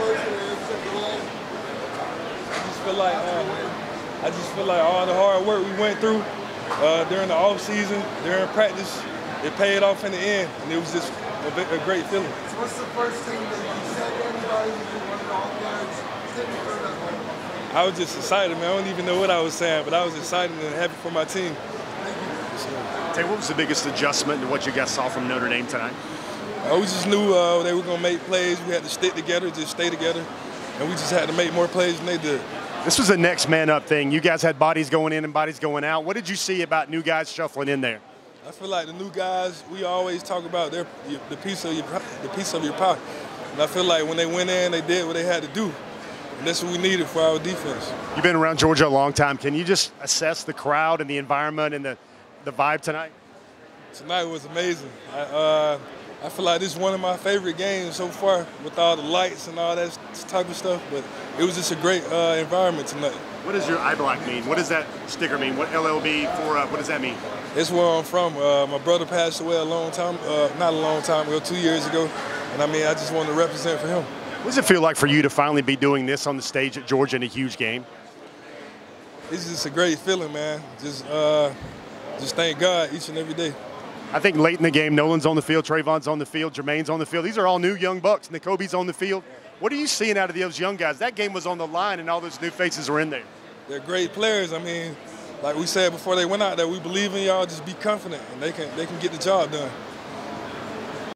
I just feel like uh, I just feel like all the hard work we went through uh, during the off season, during practice, it paid off in the end, and it was just a, bit, a great feeling. So what's the first thing that you said to anybody when you wanted all players? I was just excited, man. I don't even know what I was saying, but I was excited and happy for my team. Tae, what was the biggest adjustment to what you guys saw from Notre Dame tonight? Uh, we just knew uh, they were going to make plays. We had to stick together, just stay together, and we just had to make more plays than they did. This was a next man up thing. You guys had bodies going in and bodies going out. What did you see about new guys shuffling in there? I feel like the new guys. We always talk about their the piece of your the piece of your pie, and I feel like when they went in, they did what they had to do, and that's what we needed for our defense. You've been around Georgia a long time. Can you just assess the crowd and the environment and the the vibe tonight? Tonight was amazing. I, uh, I feel like this is one of my favorite games so far with all the lights and all that type of stuff. But it was just a great uh, environment tonight. What does your eye black mean? What does that sticker mean? What LLB for? Uh, what does that mean? It's where I'm from. Uh, my brother passed away a long time, uh, not a long time ago, two years ago, and I mean I just wanted to represent for him. What does it feel like for you to finally be doing this on the stage at Georgia in a huge game? It's just a great feeling, man. Just, uh, just thank God each and every day. I think late in the game, Nolan's on the field, Travon's on the field, Jermaine's on the field. These are all new young bucks. Nakobe's on the field. What are you seeing out of those young guys? That game was on the line, and all those new faces were in there. They're great players. I mean, like we said before they went out there, we believe in y'all. Just be confident, and they can they can get the job done.